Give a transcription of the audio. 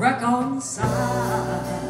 wreck on the side.